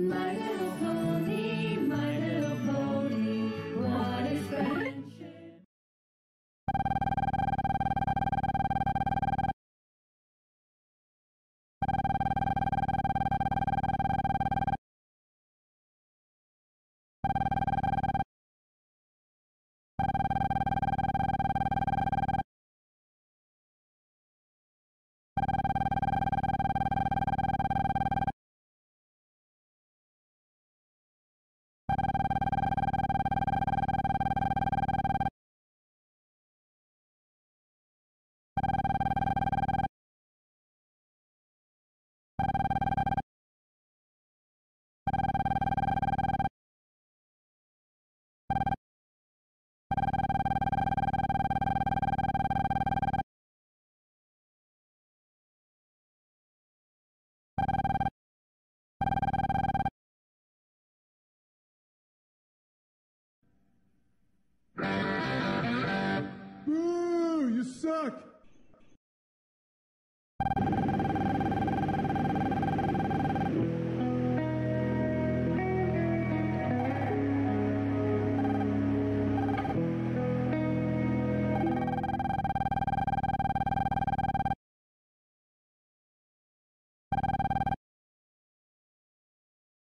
My little pony, my little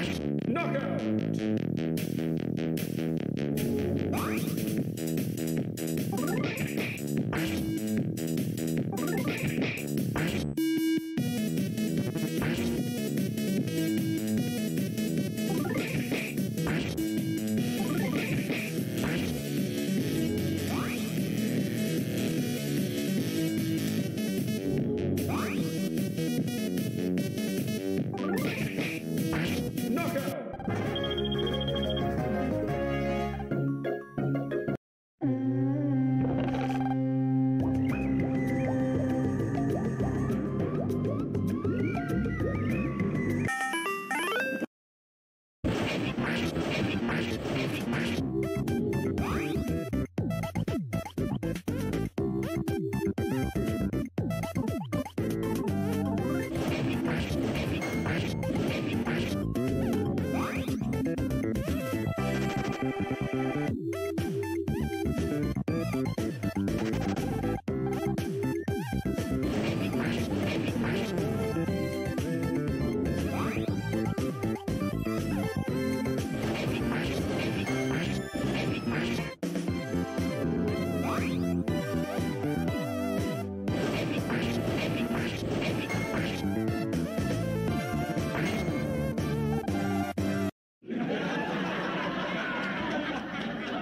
Knockout!